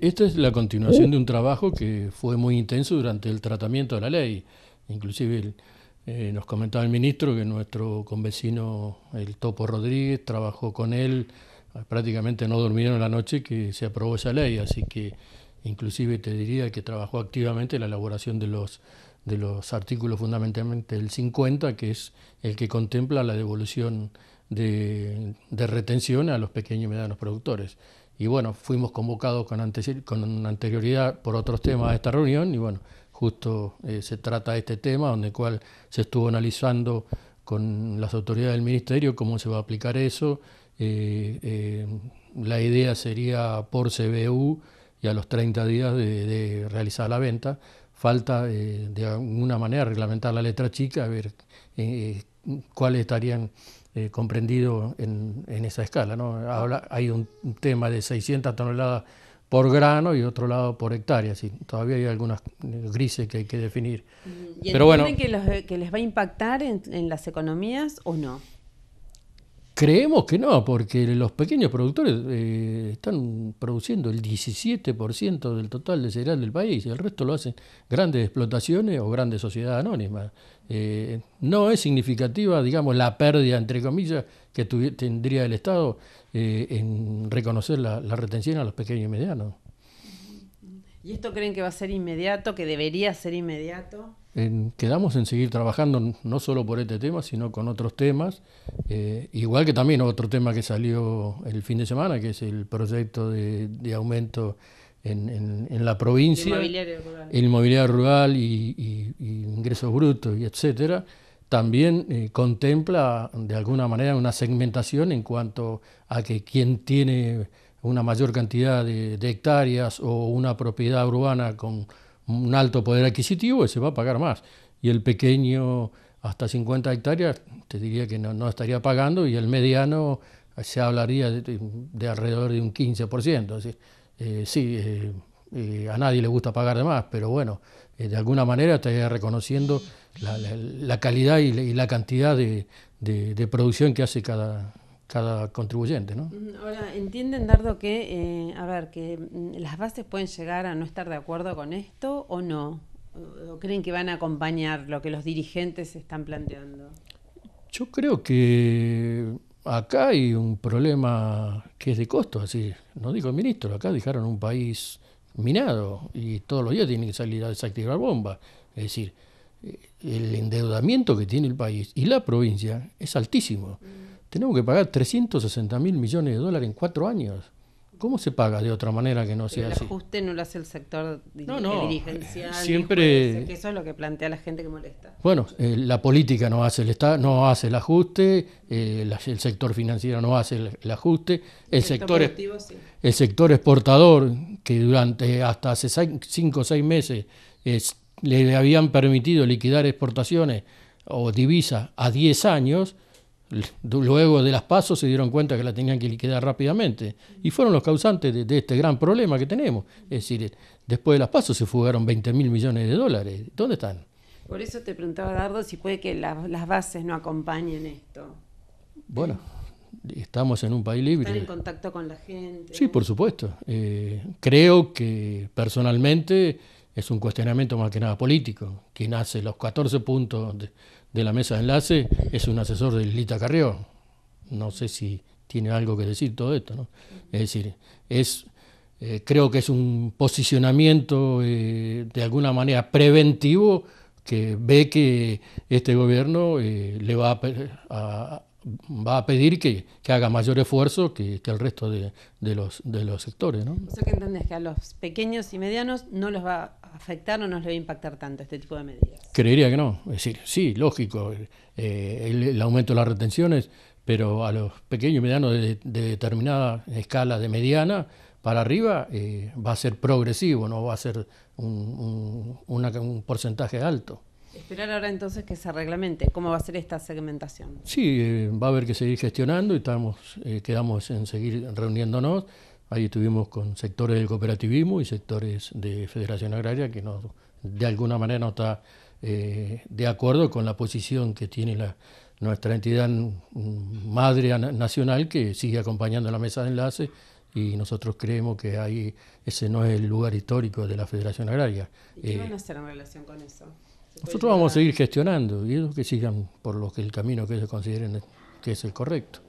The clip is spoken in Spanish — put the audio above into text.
Esta es la continuación de un trabajo que fue muy intenso durante el tratamiento de la ley. Inclusive eh, nos comentaba el ministro que nuestro convecino, el Topo Rodríguez, trabajó con él, prácticamente no durmieron la noche que se aprobó esa ley, así que inclusive te diría que trabajó activamente en la elaboración de los, de los artículos fundamentalmente el 50, que es el que contempla la devolución de, de retención a los pequeños y medianos productores. Y bueno, fuimos convocados con, anterioridad por otros temas a esta reunión y bueno, justo eh, se trata de este tema, donde cual se estuvo analizando con las autoridades del Ministerio cómo se va a aplicar eso. Eh, eh, la idea sería por CBU y a los 30 días de, realizar la venta. Falta de alguna manera reglamentar la letra chica, a ver cuáles estarían eh, comprendido en, esa escala. ¿no? Ahora hay un tema de 600 toneladas por grano y otro lado por hectárea. Sí, todavía hay algunas grises que hay que definir. ¿Y Pero bueno, que, que les va a impactar en las economías o no? Creemos que no, porque los pequeños productores eh, están produciendo el 17% del total de cereal del país, y el resto lo hacen grandes explotaciones o grandes sociedades anónimas. Eh, no es significativa, digamos, la pérdida, entre comillas, que tendría el Estado eh, en reconocer la retención a los pequeños y medianos. ¿Y esto creen que va a ser inmediato, que debería ser inmediato? quedamos en seguir trabajando no solo por este tema, sino con otros temas, eh, igual que también otro tema que salió el fin de semana, que es el proyecto de, aumento en, la provincia, el inmobiliario rural, y, ingresos brutos y etcétera, también eh, contempla de alguna manera una segmentación en cuanto a que quien tiene una mayor cantidad de, hectáreas o una propiedad urbana con un alto poder adquisitivo, se va a pagar más. Y el pequeño, hasta 50 hectáreas, te diría que no, estaría pagando, y el mediano se hablaría de, alrededor de un 15%. Así, eh, sí, eh, eh, a nadie le gusta pagar de más, pero bueno, de alguna manera estaría reconociendo la, calidad y la, cantidad de, de producción que hace cada, cada contribuyente. ¿no? Ahora, ¿entienden, Dardo, que, eh, a ver, que mm, las bases pueden llegar a no estar de acuerdo con esto o no? ¿O creen que van a acompañar lo que los dirigentes están planteando? Yo creo que acá hay un problema que es de costo, así, no digo el ministro, acá dejaron un país minado y todos los días tienen que salir a desactivar bombas. Es decir, eh, el endeudamiento que tiene el país y la provincia es altísimo. Mm tenemos que pagar 360 mil millones de dólares en cuatro años. ¿Cómo se paga de otra manera que no sea así? El ajuste no lo hace el sector no, no, dirigencial. Siempre. Que eso es lo que plantea la gente que molesta. Bueno, eh, la política no hace el Estado, no hace el ajuste, eh, el sector financiero no hace el, ajuste, el, sector, el sector exportador que durante hasta hace cinco o seis meses le habían permitido liquidar exportaciones o divisas a 10 años Luego de las pasos se dieron cuenta que la tenían que liquidar rápidamente y fueron los causantes de, este gran problema que tenemos. Es decir, después de las pasos se fugaron 20 mil millones de dólares. ¿Dónde están? Por eso te preguntaba, Dardo, si puede que las bases no acompañen esto. Bueno, estamos en un país libre. ¿Están en contacto con la gente? Sí, por supuesto. Eh, creo que personalmente es un cuestionamiento más que nada político. Quien hace los 14 puntos de, la mesa de enlace es un asesor de Lita Carrió. No sé si tiene algo que decir todo esto, ¿no? Es decir, es, eh, creo que es un posicionamiento eh, de alguna manera preventivo que ve que este gobierno eh, le va a, va a pedir que, haga mayor esfuerzo que, el resto de, los, de los sectores. ¿no? O sea que entendés que a los pequeños y medianos no los va a afectar o no les va a impactar tanto este tipo de medidas. Creería que no. Es decir, sí, lógico, eh, el, aumento de las retenciones, pero a los pequeños y medianos de, determinada escala de mediana para arriba eh, va a ser progresivo, no va a ser un, un porcentaje alto. Esperar ahora entonces que se reglamente cómo va a ser esta segmentación. Sí, eh, va a haber que seguir gestionando y estamos, eh, quedamos en seguir reuniéndonos. Ahí estuvimos con sectores del cooperativismo y sectores de Federación Agraria que no, de alguna manera no está eh, de acuerdo con la posición que tiene la, nuestra entidad madre nacional que sigue acompañando la mesa de enlace y nosotros creemos que ahí ese no es el lugar histórico de la Federación Agraria. ¿Y qué van a hacer en relación con eso? Nosotros vamos a seguir gestionando y ellos que sigan por lo que el camino que ellos consideren que es el correcto.